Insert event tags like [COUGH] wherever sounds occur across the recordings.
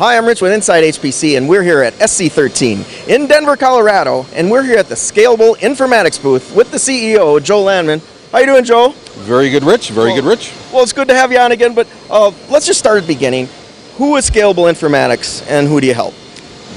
Hi, I'm Rich with Inside HPC, and we're here at SC13 in Denver, Colorado, and we're here at the Scalable Informatics booth with the CEO, Joe Landman. How you doing, Joe? Very good, Rich. Very well, good, Rich. Well, it's good to have you on again, but uh, let's just start at the beginning. Who is Scalable Informatics, and who do you help?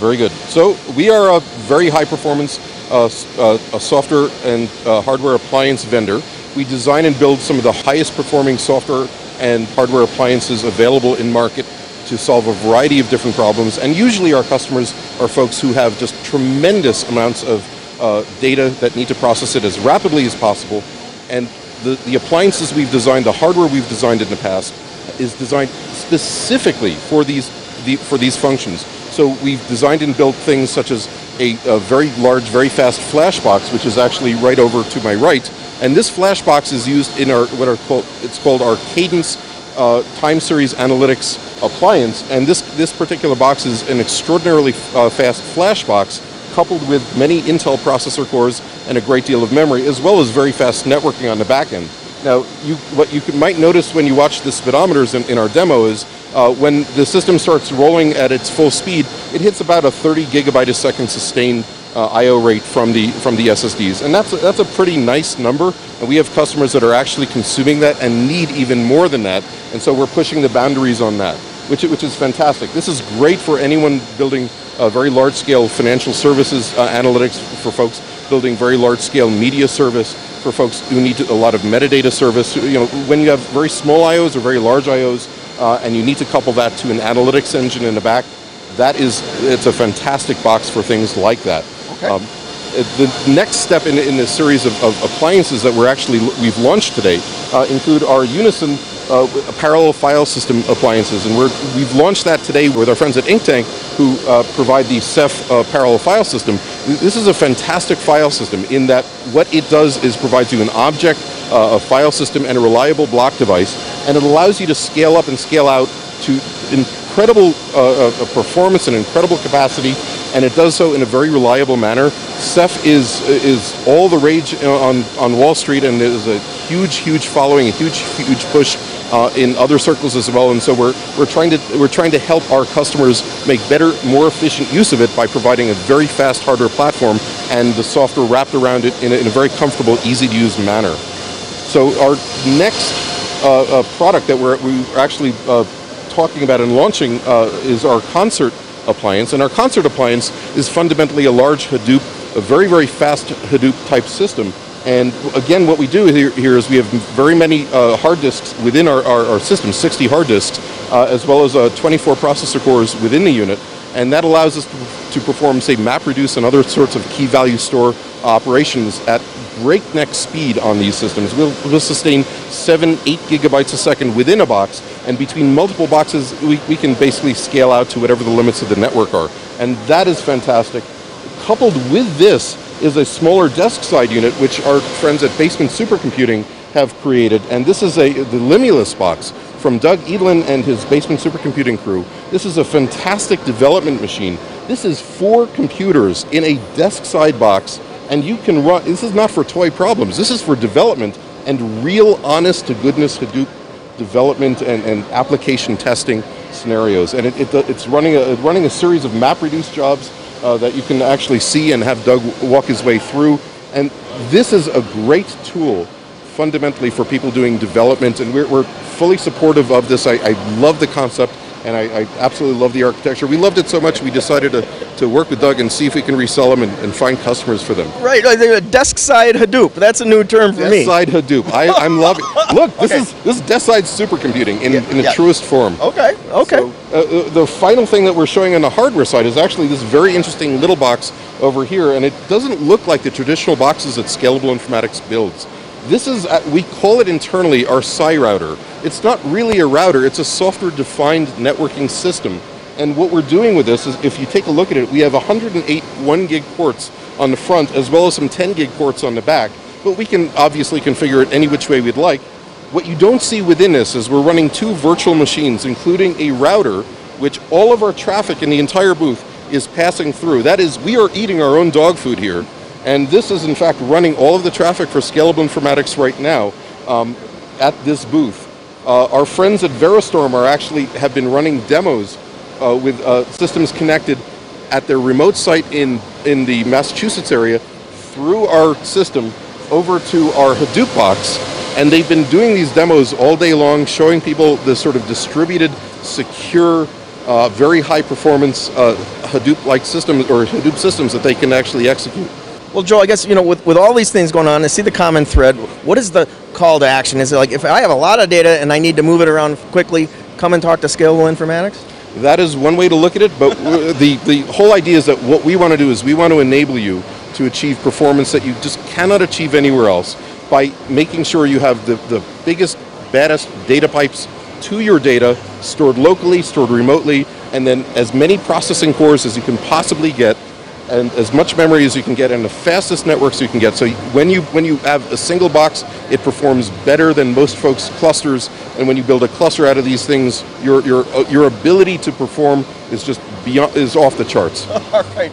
Very good. So we are a very high performance uh, uh, a software and uh, hardware appliance vendor. We design and build some of the highest performing software and hardware appliances available in market to solve a variety of different problems. And usually our customers are folks who have just tremendous amounts of uh, data that need to process it as rapidly as possible. And the, the appliances we've designed, the hardware we've designed in the past, is designed specifically for these, the, for these functions. So we've designed and built things such as a, a, very large, very fast flash box, which is actually right over to my right. And this flash box is used in our what are called it's called our Cadence uh, time series analytics appliance. And this this particular box is an extraordinarily uh, fast flash box coupled with many Intel processor cores and a great deal of memory, as well as very fast networking on the back end. Now, you, what you might notice when you watch the speedometers in, in our demo is uh, when the system starts rolling at its full speed, it hits about a 30 gigabyte a second sustained uh, I/O rate from the from the SSDs, and that's a, that's a pretty nice number. And we have customers that are actually consuming that and need even more than that, and so we're pushing the boundaries on that, which which is fantastic. This is great for anyone building uh, very large scale financial services uh, analytics for folks building very large scale media service for folks who need to, a lot of metadata service. You know, when you have very small I/Os or very large I/Os, uh, and you need to couple that to an analytics engine in the back, that is, it's a fantastic box for things like that. Okay. Um, the next step in, in this series of, of, appliances that we're actually we've launched today uh, include our Unison uh, parallel file system appliances, and we're, we've launched that today with our friends at Inktank, who uh, provide the Ceph uh, parallel file system. This is a fantastic file system in that what it does is provides you an object, uh, a file system, and a reliable block device, and it allows you to scale up and scale out to incredible uh, uh, performance and incredible capacity, and it does so in a very reliable manner. Ceph is is all the rage on on Wall Street, and there's a huge, huge following, a huge, huge push uh, in other circles as well. And so we're we're trying to we're trying to help our customers make better, more efficient use of it by providing a very fast hardware platform and the software wrapped around it in a, in a very comfortable, easy to use manner. So our next uh, uh, product that we're, we're actually uh, talking about and launching uh, is our Concert appliance. And our Concert appliance is fundamentally a large Hadoop, a very, very fast Hadoop type system. And again, what we do here, here is we have very many uh, hard disks within our, our, our, system, 60 hard disks, uh, as well as uh, 24 processor cores within the unit. And that allows us to, perform, say, MapReduce and other sorts of key value store operations at breakneck speed on these systems. We'll, we'll, sustain seven, eight gigabytes a second within a box, and between multiple boxes, we, we can basically scale out to whatever the limits of the network are. And that is fantastic. Coupled with this is a smaller desk side unit, which our friends at Basement Supercomputing have created, and this is a the Limulus box from Doug Eadline and his Basement Supercomputing crew. This is a fantastic development machine. This is four computers in a desk side box and you can run, this is not for toy problems, this is for development and real honest to goodness Hadoop development and, and application testing scenarios. And it, it, it's running a, running a series of MapReduce jobs uh, that you can actually see and have Doug walk his way through. And this is a great tool fundamentally for people doing development and we're, we're fully supportive of this. I, I love the concept and I, I, absolutely love the architecture. We loved it so much we decided to, to work with Doug and see if we can resell them and, and find customers for them. Right, like desk side Hadoop. That's a new term for desk me. Desk side Hadoop. I, am loving. Look, this okay. is this is desk side supercomputing in, yeah, in the yeah. truest form. Okay. Okay. So, uh, uh, the final thing that we're showing on the hardware side is actually this very interesting little box over here, and it doesn't look like the traditional boxes that Scalable Informatics builds. This is, uh, we call it internally our SI router. It's not really a router, it's a software-defined networking system. And what we're doing with this is, if you take a look at it, we have 108 one gig ports on the front, as well as some 10 gig ports on the back. But we can obviously configure it any which way we'd like. What you don't see within this is we're running two virtual machines, including a router, which all of our traffic in the entire booth is passing through. That is, we are eating our own dog food here. And this is in fact running all of the traffic for Scalable Informatics right now um, at this booth. Uh, our friends at Verastorm are actually have been running demos uh, with uh, systems connected at their remote site in, in the Massachusetts area through our system over to our Hadoop box. And they've been doing these demos all day long, showing people the sort of distributed, secure, uh, very high performance uh, Hadoop like systems or Hadoop systems that they can actually execute. Well, Joe, I guess you know with, with all these things going on, I see the common thread. What is the call to action? Is it like if I have a lot of data and I need to move it around quickly, come and talk to Scalable Informatics? That is one way to look at it, but [LAUGHS] the, the whole idea is that what we want to do is we want to enable you to achieve performance that you just cannot achieve anywhere else by making sure you have the, the biggest, baddest data pipes to your data stored locally, stored remotely, and then as many processing cores as you can possibly get and as much memory as you can get and the fastest networks you can get. So when you when you have a single box, it performs better than most folks' clusters. And when you build a cluster out of these things, your your uh, your ability to perform is just beyond is off the charts. [LAUGHS] All right.